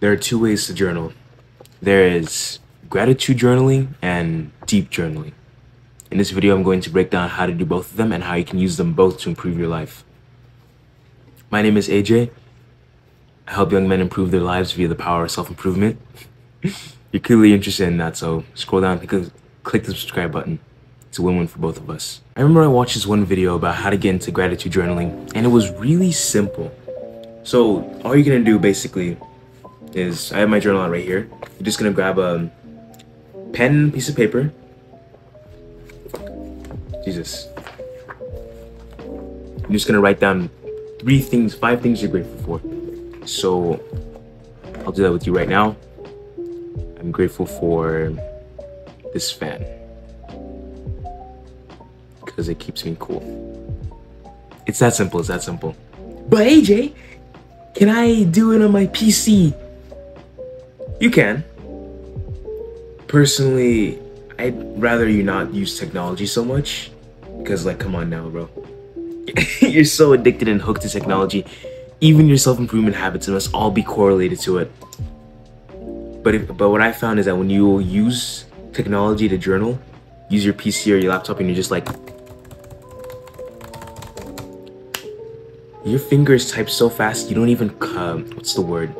There are two ways to journal. There is gratitude journaling and deep journaling. In this video, I'm going to break down how to do both of them and how you can use them both to improve your life. My name is AJ. I help young men improve their lives via the power of self-improvement. You're clearly interested in that, so scroll down and click, the subscribe button. It's a win-win for both of us. I remember I watched this one video about how to get into gratitude journaling, and it was really simple. So all you're gonna do basically is, I have my journal out right here. You're just gonna grab a pen, piece of paper. Jesus. I'm just gonna write down three things, five things you're grateful for. So I'll do that with you right now. I'm grateful for this fan because it keeps me cool. It's that simple, it's that simple. But AJ, can I do it on my PC? You can. Personally, I'd rather you not use technology so much. Because, like, come on now, bro. You're so addicted and hooked to technology. Even your self-improvement habits must all be correlated to it. But if, but what I found is that when you use technology to journal, use your PC or your laptop and you're just like your fingers type so fast you don't even um, what's the word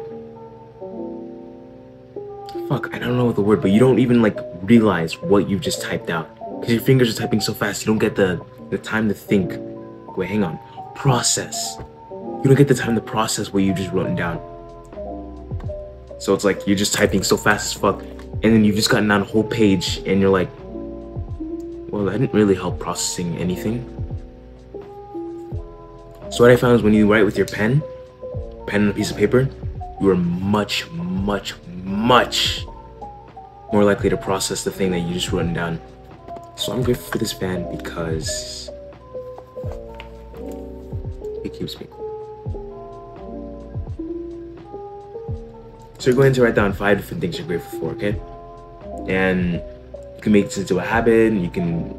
fuck i don't know what the word but you don't even like realize what you've just typed out. Because your fingers are typing so fast you don't get the the time to think. Wait hang on. Process. You don't get the time to process what you just written down. So it's like you're just typing so fast as fuck and then you've just gotten down a whole page and you're like well that didn't really help processing anything. So what I found is when you write with your pen, pen on a piece of paper, you are much, much, much more likely to process the thing that you just wrote down. So I'm grateful for this band because it keeps me. So you're going to write down five different things you're grateful for, okay? And you can make this into a habit. You can,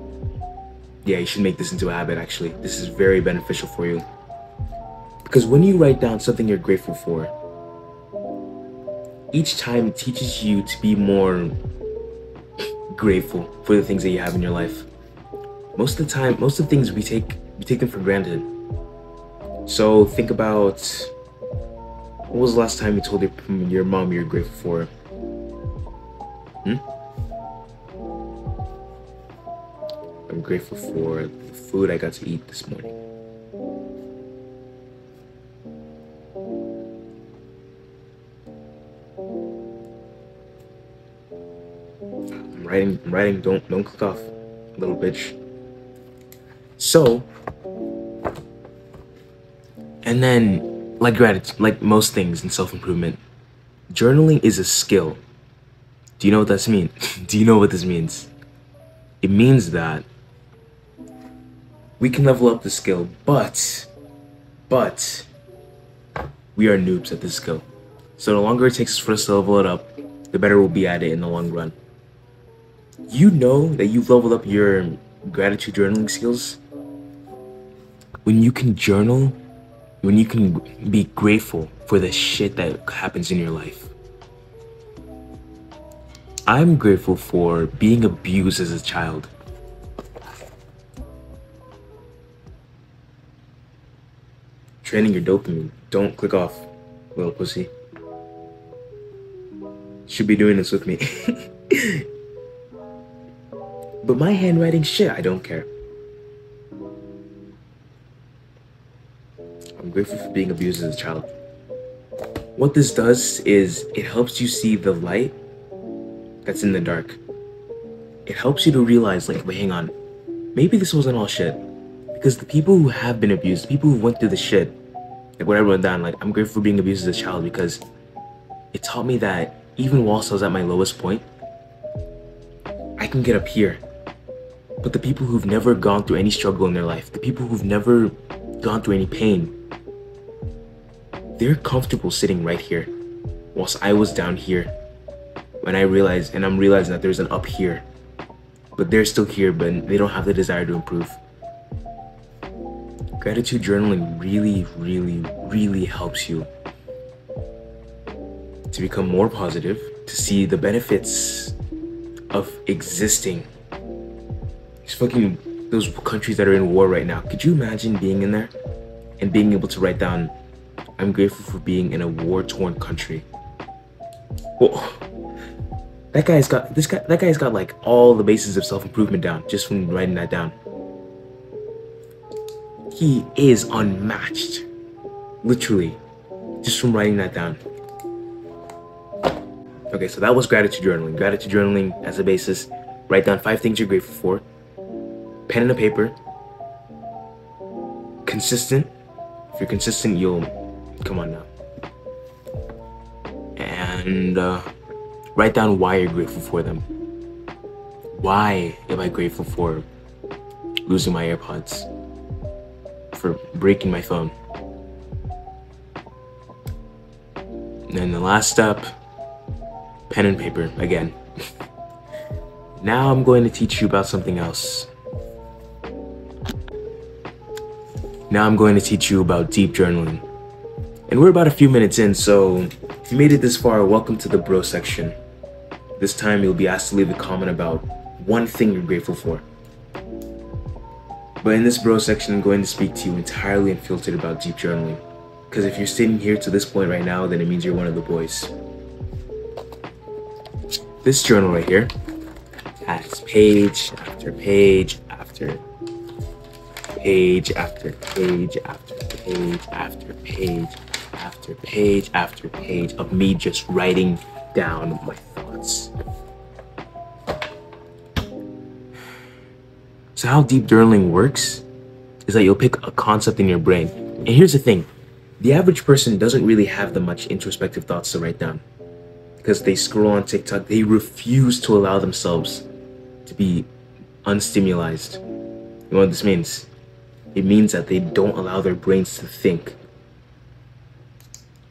yeah, you should make this into a habit actually. This is very beneficial for you. Because when you write down something you're grateful for, each time teaches you to be more grateful for the things that you have in your life. Most of the time, most of the things we take we take them for granted. So think about what was the last time you told your, your mom you're grateful for? Hmm? I'm grateful for the food I got to eat this morning. Writing, I'm writing, don't, don't click off, little bitch. So, and then, like gratitude, like most things in self-improvement, journaling is a skill. Do you know what this means? Do you know what this means? It means that we can level up the skill, but, but, we are noobs at this skill. So the longer it takes for us to level it up, the better we'll be at it in the long run. You know that you've leveled up your gratitude journaling skills when you can journal, when you can be grateful for the shit that happens in your life. I'm grateful for being abused as a child. Training your dopamine. Don't click off, little pussy. Should be doing this with me. but my handwriting shit, I don't care. I'm grateful for being abused as a child. What this does is it helps you see the light that's in the dark. It helps you to realize, like, wait, hang on. Maybe this wasn't all shit. Because the people who have been abused, the people who went through the shit, like what I wrote down, like, I'm grateful for being abused as a child because it taught me that even whilst I was at my lowest point, I can get up here. But the people who've never gone through any struggle in their life, the people who've never gone through any pain, they're comfortable sitting right here. Whilst I was down here. When I realized, and I'm realizing that there's an up here. But they're still here, but they don't have the desire to improve. Gratitude journaling really, really, really helps you to become more positive, to see the benefits of existing. These fucking those countries that are in war right now. Could you imagine being in there and being able to write down, "I'm grateful for being in a war-torn country." Well, that guy's got this guy. That guy's got like all the bases of self-improvement down just from writing that down. He is unmatched, literally, just from writing that down. Okay, so that was gratitude journaling. Gratitude journaling as a basis. Write down five things you're grateful for. Pen and a paper. Consistent. If you're consistent, you'll come on now. And uh, write down why you're grateful for them. Why am I grateful for losing my AirPods? For breaking my phone? And then the last step pen and paper again. now I'm going to teach you about something else. Now I'm going to teach you about deep journaling. And we're about a few minutes in, so if you made it this far, welcome to the bro section. This time you'll be asked to leave a comment about one thing you're grateful for. But in this bro section, I'm going to speak to you entirely unfiltered about deep journaling. Because if you're sitting here to this point right now, then it means you're one of the boys. This journal right here has page after page after page after page after page after page after page after page of me just writing down my thoughts. So how deep journaling works is that you'll pick a concept in your brain. And here's the thing. The average person doesn't really have the much introspective thoughts to write down because they scroll on TikTok, they refuse to allow themselves to be unstimulated. You know what this means? It means that they don't allow their brains to think.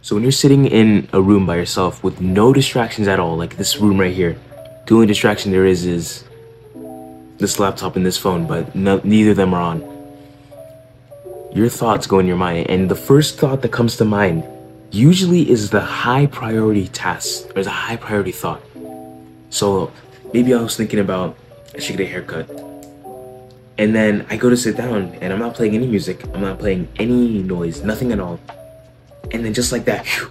So when you're sitting in a room by yourself with no distractions at all, like this room right here, the only distraction there is is this laptop and this phone, but no, neither of them are on. Your thoughts go in your mind, and the first thought that comes to mind usually is the high priority task or a high priority thought. So maybe I was thinking about I should get a haircut. And then I go to sit down and I'm not playing any music, I'm not playing any noise, nothing at all. And then just like that, whew,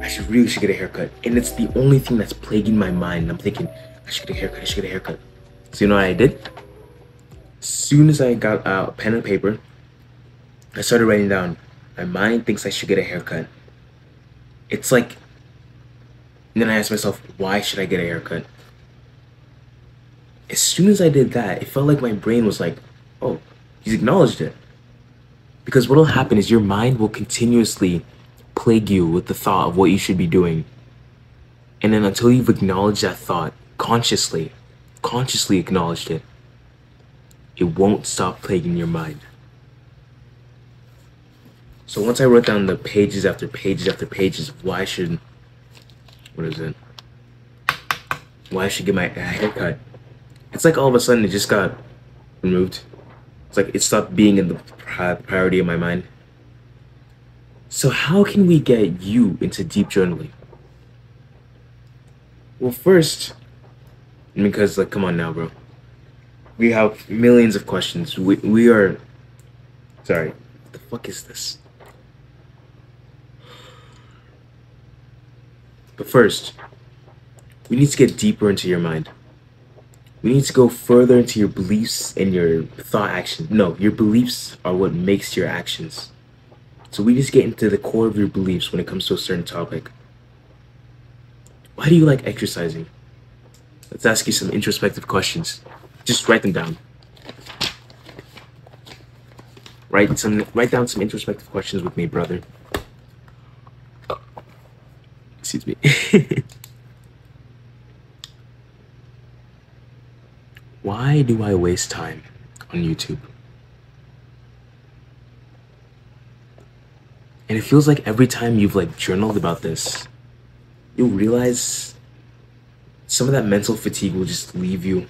I should really should get a haircut. And it's the only thing that's plaguing my mind. I'm thinking, I should get a haircut, I should get a haircut. So you know what I did? As soon as I got a uh, pen and paper, I started writing down, my mind thinks I should get a haircut it's like and then I asked myself, why should I get a haircut? As soon as I did that, it felt like my brain was like, oh, he's acknowledged it. Because what'll happen is your mind will continuously plague you with the thought of what you should be doing. And then until you've acknowledged that thought consciously, consciously acknowledged it, it won't stop plaguing your mind. So once I wrote down the pages after pages after pages of why I should, what is it? Why I should get my haircut. It's like all of a sudden it just got removed. It's like it stopped being in the priority of my mind. So how can we get you into deep journaling? Well, first, because like, come on now, bro. We have millions of questions. We we are. Sorry, what the fuck is this? But first, we need to get deeper into your mind. We need to go further into your beliefs and your thought action. No, your beliefs are what makes your actions. So we just get into the core of your beliefs when it comes to a certain topic. Why do you like exercising? Let's ask you some introspective questions. Just write them down. Write some write down some introspective questions with me, brother. Excuse me. Why do I waste time on YouTube? And it feels like every time you've like journaled about this, you'll realize some of that mental fatigue will just leave you.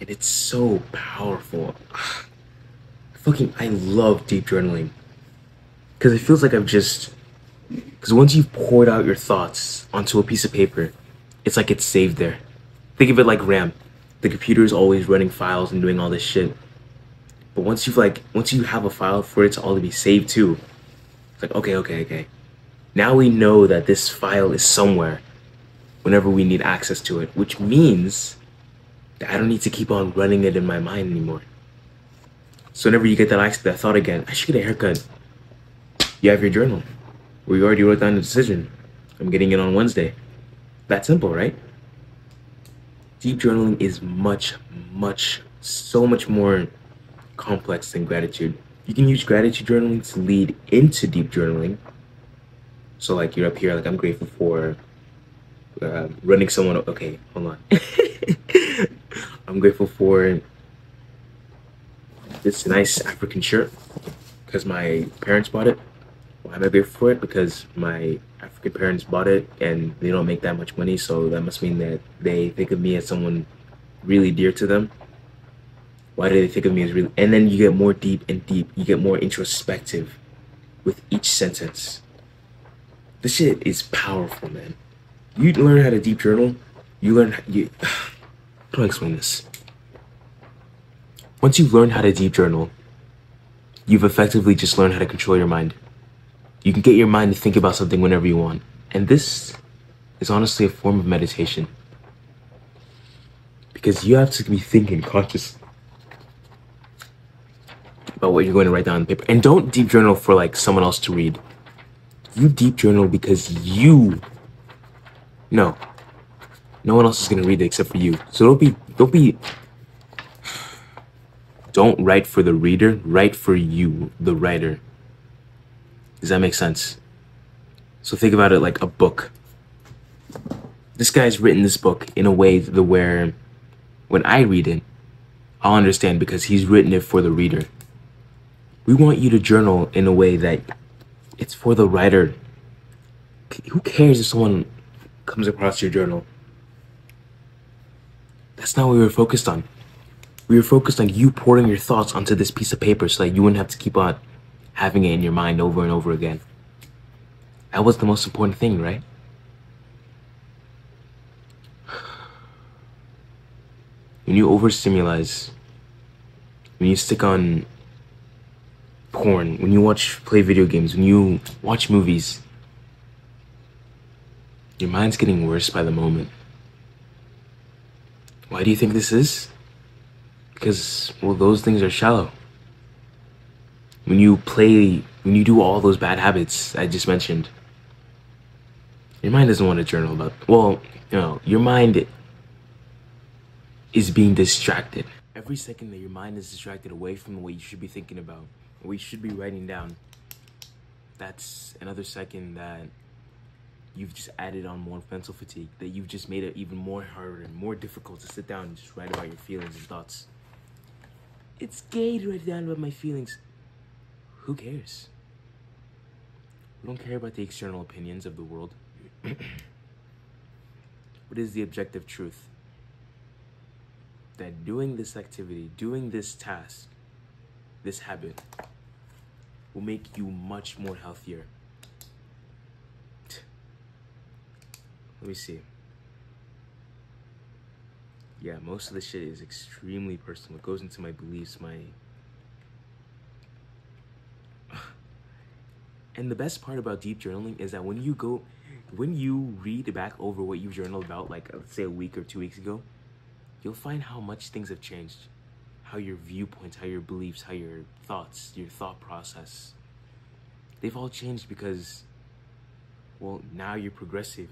And it's so powerful. Fucking, I love deep journaling. Because it feels like I've just Because once you've poured out your thoughts onto a piece of paper, it's like it's saved there. Think of it like RAM. The computer is always running files and doing all this shit. But once you've like, once you have a file for it to all to be saved to, it's like, okay, okay, okay. Now we know that this file is somewhere whenever we need access to it, which means that I don't need to keep on running it in my mind anymore. So whenever you get that, that thought again, I should get a haircut. You have your journal where you already wrote down the decision. I'm getting it on Wednesday. That simple, right? Deep journaling is much, much, so much more complex than gratitude. You can use gratitude journaling to lead into deep journaling. So like you're up here, like I'm grateful for uh, running someone. Okay, hold on. I'm grateful for this nice African shirt because my parents bought it. Am I for it? Because my African parents bought it and they don't make that much money, so that must mean that they think of me as someone really dear to them. Why do they think of me as really? And then you get more deep and deep. You get more introspective with each sentence. This shit is powerful, man. You learn how to deep journal. You learn. You. How do I explain this? Once you've learned how to deep journal, you've effectively just learned how to control your mind. You can get your mind to think about something whenever you want. And this is honestly a form of meditation. Because you have to be thinking conscious about what you're going to write down on paper. And don't deep journal for like someone else to read. You deep journal because you no. No one else is gonna read it except for you. So don't be don't be don't write for the reader, write for you, the writer. Does that make sense? So think about it like a book. This guy's written this book in a way the where when I read it, I'll understand because he's written it for the reader. We want you to journal in a way that it's for the writer. Who cares if someone comes across your journal? That's not what we were focused on. We were focused on you pouring your thoughts onto this piece of paper so that you wouldn't have to keep on having it in your mind over and over again. That was the most important thing, right? When you overstimulate, when you stick on porn, when you watch play video games, when you watch movies, your mind's getting worse by the moment. Why do you think this is? Because, well, those things are shallow. When you play, when you do all those bad habits I just mentioned, your mind doesn't want to journal about, well, you know, your mind is being distracted. Every second that your mind is distracted away from what you should be thinking about, what you should be writing down, that's another second that you've just added on more mental fatigue, that you've just made it even more harder and more difficult to sit down and just write about your feelings and thoughts. It's gay to write down about my feelings. Who cares? We don't care about the external opinions of the world. what is the objective truth? That doing this activity, doing this task, this habit, will make you much more healthier. Let me see. Yeah, most of the shit is extremely personal. It goes into my beliefs, my and the best part about deep journaling is that when you go when you read back over what you journaled about like let's say a week or two weeks ago you'll find how much things have changed. How your viewpoints how your beliefs how your thoughts your thought process they've all changed because well now you're progressive.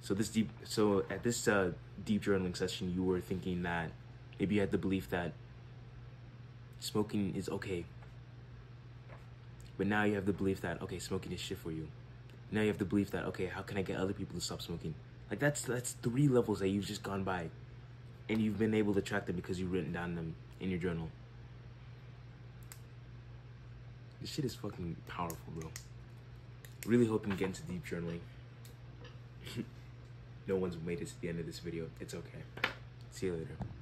So this deep, so at this uh, deep journaling session, you were thinking that maybe you had the belief that smoking is okay, but now you have the belief that okay, smoking is shit for you. Now you have the belief that okay, how can I get other people to stop smoking? Like that's that's three levels that you've just gone by, and you've been able to track them because you've written down them in your journal. This shit is fucking powerful, bro. Really hoping to get into deep journaling. no one's made it to the end of this video. It's okay. See you later.